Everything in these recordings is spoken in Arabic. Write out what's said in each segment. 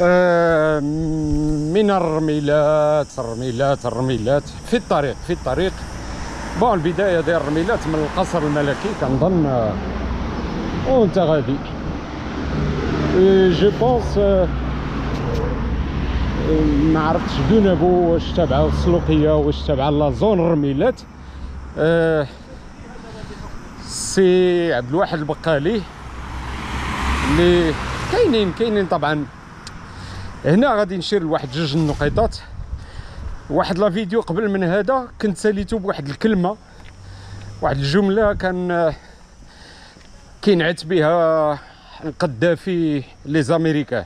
آه، من الرميلات الرميلات الرميلات. في الطريق في الطريق. بون البداية ديال الرميلات من القصر الملكي كنظن آه، وانت غادي. جو بونس ما عرفتش دونابو واش تابعه السلوقية واش تابعه لا زون الرميلات آه، سي عبد الواحد البقالي. اللي كاينين كاينين طبعا. هنا غادي نشير لواحد جوج النقيطات. واحد لا فيديو قبل من هذا كنت ساليتو بواحد الكلمة واحد الجملة كان كينعت بها القذافي لي زاميريكان.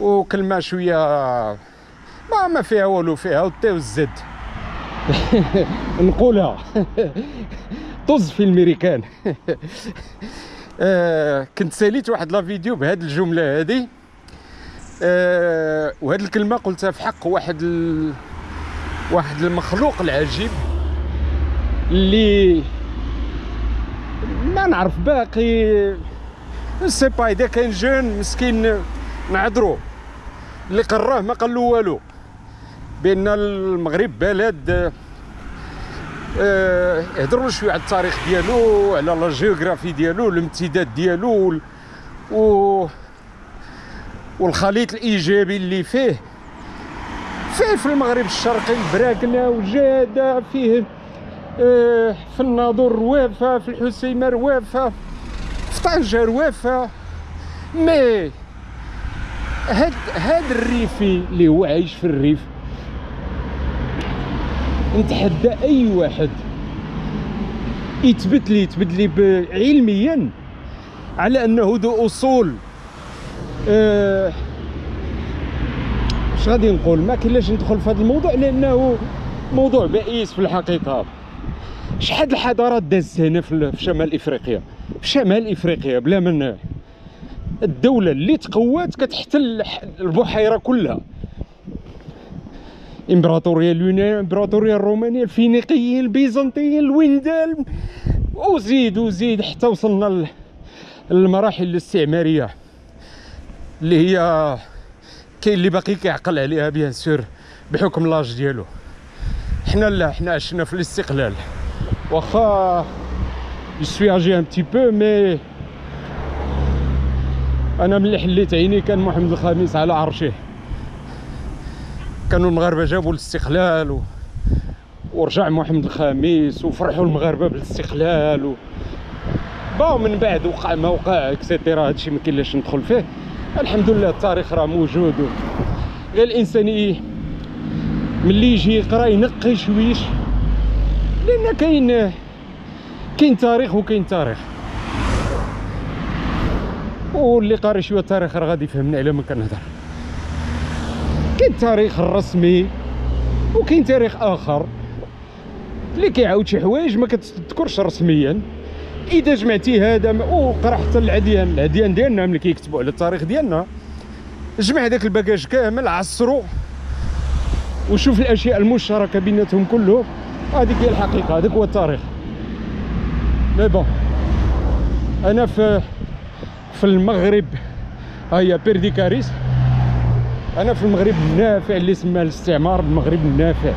وكلمة شوية ما ما فيها والو فيها التي والزد. نقولها. طز في الميريكان. آه كنت ساليت واحد لا فيديو بهاد الجملة هذه آه وهاد الكلمة قلتها في حق واحد ال... واحد المخلوق العجيب اللي ما نعرف باقي سي با إذا كان جون مسكين نعذرو. اللي قراه ما قال له والو. بأن المغرب بلد آه، هضروا شوية على التاريخ ديالو على لا جيوغرافي ديالو الامتداد ديالو و والخليط الإيجابي اللي فيه فيه في المغرب الشرقي براكنا وجادة فيه آه، في الناظور روافه في الحسيمه روافه في طنجه روافه مي هاد هاد الريفي اللي هو عايش في الريف نتحدى أي واحد يثبت لي يثبت لي علميا على أنه ذو أصول آه اش غادي نقول ما كاينلاش ندخل في هذا الموضوع لأنه موضوع بائس في الحقيقة. شحال الحضارات دازت هنا في شمال إفريقيا؟ في شمال إفريقيا بلا من الدولة اللي تقوات كتحتل البحيرة كلها. إمبراطورية اليونان الامبراطوريه الرومانية الفينيقيين البيزنطيين الولدان وزيد وزيد حتى وصلنا للمراحل الاستعمارية. اللي هي كاين اللي باقي كيعقل عليها بيان سور بحكم لاج ديالو. حنا لا حنا عشنا في الاستقلال. واخا suis âgé un petit peu mais أنا ملي حليت عيني كان محمد الخامس على عرشه. كانوا المغاربة جابوا الاستقلال و... ورجع محمد الخامس وفرحوا المغاربة بالاستقلال و... bon من بعد وقع ما وقع et cetera هادشي ما كاينلاش ندخل فيه. الحمد لله التاريخ راه موجود. غير الانسان إيه ملي يجي يقرأ ينقي شويش لأن كاين كاين تاريخ وكاين تاريخ. واللي قاري شوية التاريخ راه غادي يفهمني على ما كنهضر. كاين التاريخ الرسمي وكاين تاريخ آخر. اللي كيعاود شي حوايج ما كتذكرش رسميا. إذا جمعتي هذا وقرا حتى العديان. العديان ديالنا ملي كيكتبوا على التاريخ ديالنا. جمع هذاك ال package كامل عصرو. وشوف الأشياء المشتركة بيناتهم كله هذيك هي الحقيقة هذاك هو التاريخ. mais bon أنا في في المغرب. هيا بيرديكاريس أنا في المغرب النافع اللي سماه الاستعمار المغرب النافع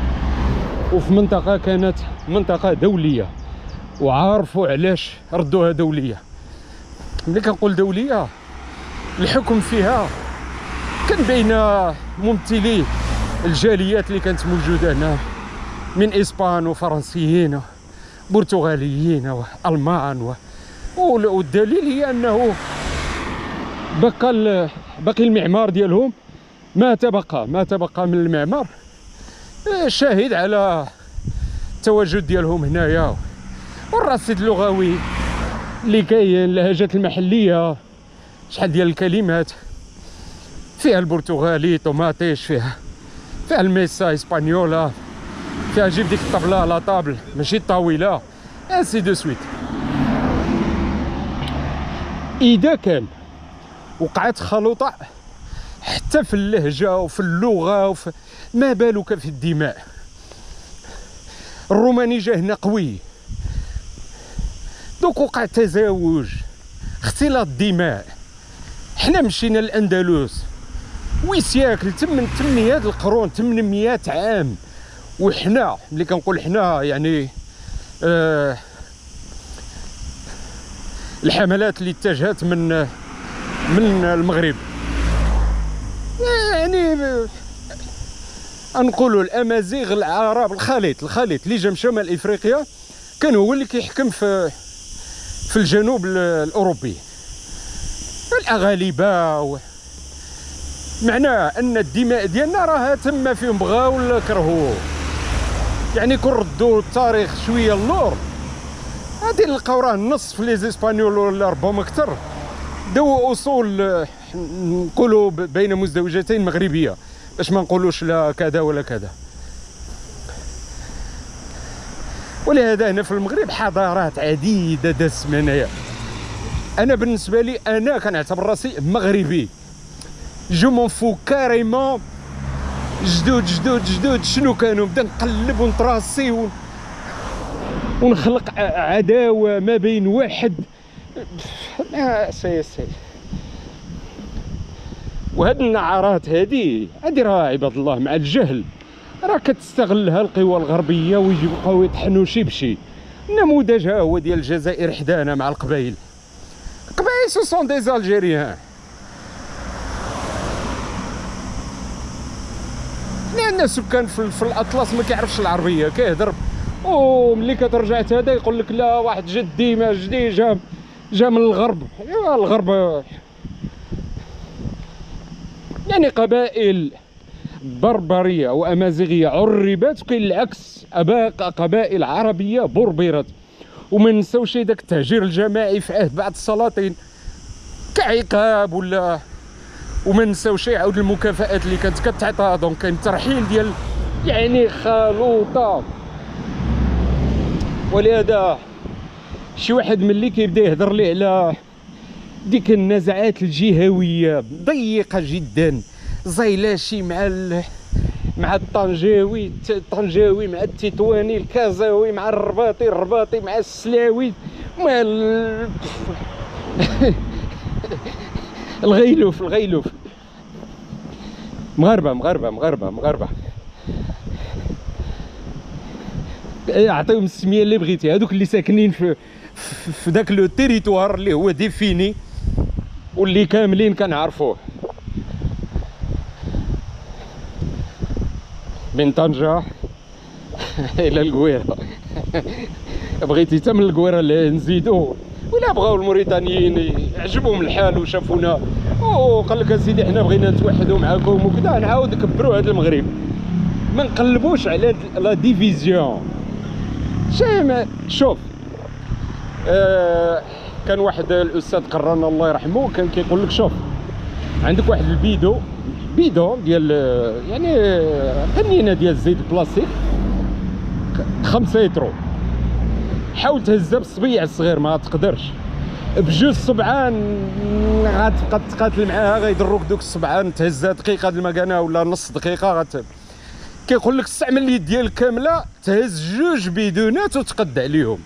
وفي منطقة كانت منطقة دولية. وعارفوا علاش ردوها دولية. ملي كنقول دولية الحكم فيها كان بين ممثلي الجاليات اللي كانت موجودة هنا من إسبان وفرنسيين برتغاليين وألمان والدليل هي أنه بقى باقي المعمار ديالهم. ما تبقى ما تبقى من المعمار. شاهد على التواجد ديالهم هنايا. والرصيد اللغوي اللي كاين اللهجات المحلية. شحال ديال الكلمات؟ فيها البرتغالي طوماطيش فيها فيها la mesa española. فيها جيب ديك الطبلة la table ماشي طاولة. ainsi de suite إذا كان وقعت خلطه حتى في اللهجة وفي اللغة وفي ما بالك في الدماء؟ الروماني جا هنا قوي دوك وقع تزاوج اختلاط دماء حنا مشينا للأندلس. وي سياكل تم تمنيات القرون 800 عام. وحنا ملي كنقول حنا يعني آه الحملات اللي اتجهت من من المغرب. يعني نقولوا الأمازيغ العرب الخليط الخليط اللي جا من شمال إفريقيا كان هو اللي كيحكم في في الجنوب الأوروبي. الاغالبه و... معناه أن الدماء ديالنا راه تما فيهم بغاو ولا كرهوا يعني كون ردوا التاريخ شوية اللور غادي نلقاو راه النص في les Espagnols ولا ربما أكثر de أصول نقولوا بين مزدوجتين مغربية باش ما نقولوش لا كذا ولا كذا. ولهذا هنا في المغرب حضارات عديدة دازت من هنايا أنا بالنسبة لي أنا كنعتبر رأسي مغربي. je m'en fous carrément جدود جدود جدود شنو كانوا؟ نبدأ نقلب ون tracer ون... ونخلق عداوة ما بين واحد. si si. وهاد النعرات هادي هادي راه عباد الله مع الجهل. راه كتستغلها القوى الغربية ويبقاو يطحنوا شي بشي. النموذج ها هو ديال الجزائر حدانا مع القبائل القبائل ce sont des Algériens لأن سكان في, في الأطلس ما كيعرفش العربية كيهضر. وملي كترجع هذا يقول لك لا واحد جدي ما جدي جا جا من الغرب. الغرب. يعني قبائل. بربرية وامازيغيه عربت وكاين العكس قبائل عربيه بربرت. وما نساوش داك التهجير الجماعي في عهد بعض السلاطين. كعقاب ولا وما نساوش عاود المكافآت اللي كانت كتعطى دونك كاين ترحيل ديال يعني خلوطة. ولهذا شي واحد ملي كيبدا يهضر لي على ديك النزعات الجهوية ضيقة جدا. زيلاشي مع ال... مع الطنجاوي الطنجاوي مع التطواني الكازاوي مع الرباطي الرباطي مع السلاوي مع ال... الغيلوف الغيلوف. مغاربة مغاربة مغاربة مغاربة. إيه، عطيهم السمية اللي بغيتي هذوك اللي ساكنين في في ذاك le territoire اللي هو défini واللي كاملين كنعرفوه. من طنجة إلى القويرة بغيتي حتى من القويرة نزيدو؟ ولا بغاو الموريتانيين عجبهم الحال وشافونا. وقال لك اسيدي حنا بغينا نتوحدوا معاكم وكذا. نعاود نكبروا هذا المغرب. ما نقلبوش على la division. شي شوف. آه كان واحد الأستاذ قرانا الله يرحمه كان كيقول لك شوف. عندك واحد البيدو بيدو ديال يعني قنينه ديال الزيت البلاستيك خمسة ليترو حاول تهزها بالصبيع الصغير ما تقدرش. بجوج صبعان غتبقى تقاتل معاها غيضروك دوك الصبعان تهزها دقيقة د المكانة ولا نص دقيقة غت كيقول لك استعمل اليد ديالك كاملة تهز جوج بيدونات وتقد عليهم.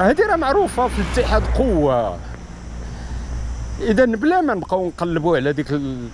هذه راه معروفة في الاتحاد قوة. اذا بلا ما نبقاو نقلبوا على ديك ال...